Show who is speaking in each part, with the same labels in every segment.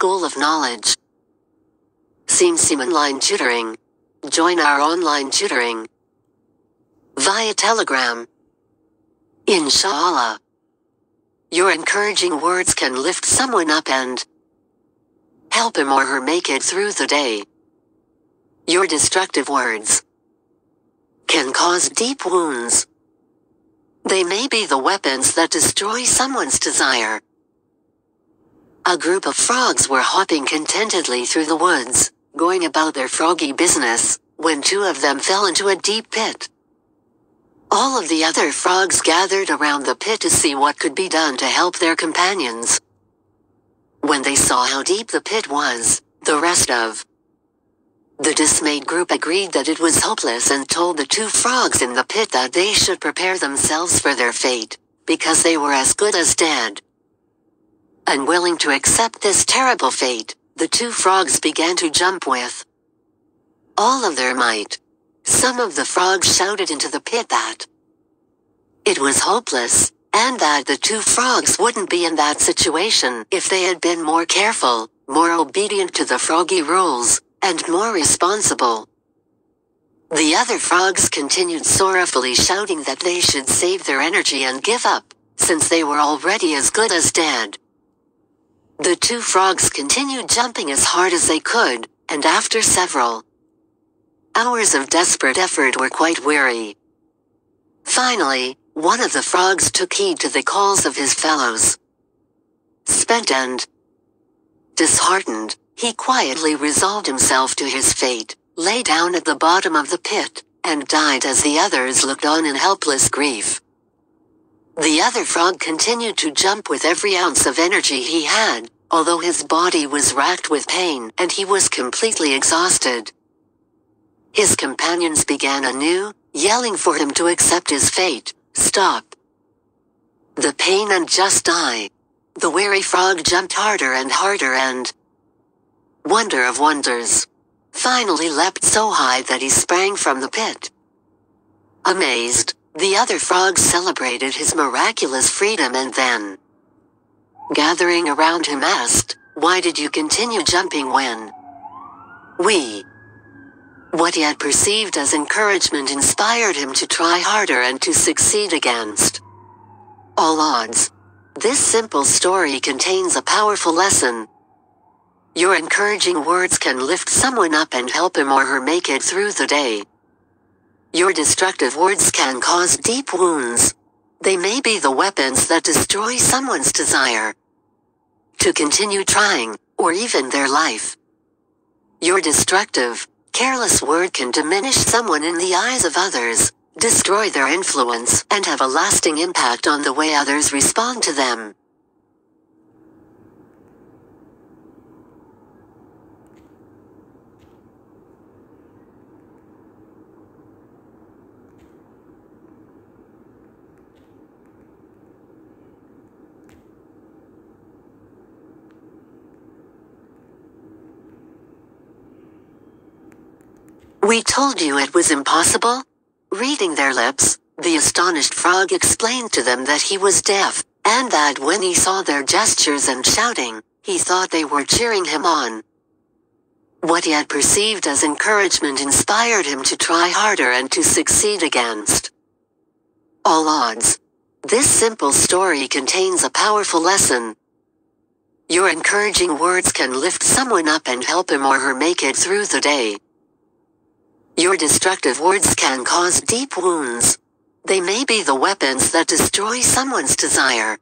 Speaker 1: school of knowledge. Seem Seam Online Tutoring. Join our online tutoring via Telegram. Inshallah. Your encouraging words can lift someone up and help him or her make it through the day. Your destructive words can cause deep wounds. They may be the weapons that destroy someone's desire. A group of frogs were hopping contentedly through the woods, going about their froggy business, when two of them fell into a deep pit. All of the other frogs gathered around the pit to see what could be done to help their companions. When they saw how deep the pit was, the rest of the dismayed group agreed that it was hopeless and told the two frogs in the pit that they should prepare themselves for their fate, because they were as good as dead. Unwilling to accept this terrible fate, the two frogs began to jump with all of their might. Some of the frogs shouted into the pit that it was hopeless, and that the two frogs wouldn't be in that situation if they had been more careful, more obedient to the froggy rules, and more responsible. The other frogs continued sorrowfully shouting that they should save their energy and give up, since they were already as good as dead. The two frogs continued jumping as hard as they could, and after several hours of desperate effort were quite weary. Finally, one of the frogs took heed to the calls of his fellows. Spent and disheartened, he quietly resolved himself to his fate, lay down at the bottom of the pit, and died as the others looked on in helpless grief. The other frog continued to jump with every ounce of energy he had, although his body was racked with pain and he was completely exhausted. His companions began anew, yelling for him to accept his fate, stop the pain and just die. The weary frog jumped harder and harder and, wonder of wonders, finally leapt so high that he sprang from the pit. Amazed, the other frogs celebrated his miraculous freedom and then, gathering around him asked, Why did you continue jumping when we what he had perceived as encouragement inspired him to try harder and to succeed against all odds. This simple story contains a powerful lesson. Your encouraging words can lift someone up and help him or her make it through the day. Your destructive words can cause deep wounds. They may be the weapons that destroy someone's desire to continue trying, or even their life. Your destructive, careless word can diminish someone in the eyes of others, destroy their influence, and have a lasting impact on the way others respond to them. We told you it was impossible? Reading their lips, the astonished frog explained to them that he was deaf, and that when he saw their gestures and shouting, he thought they were cheering him on. What he had perceived as encouragement inspired him to try harder and to succeed against all odds. This simple story contains a powerful lesson. Your encouraging words can lift someone up and help him or her make it through the day. Your destructive words can cause deep wounds. They may be the weapons that destroy someone's desire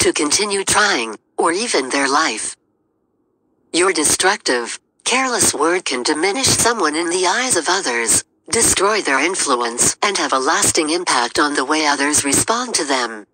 Speaker 1: to continue trying, or even their life. Your destructive, careless word can diminish someone in the eyes of others, destroy their influence, and have a lasting impact on the way others respond to them.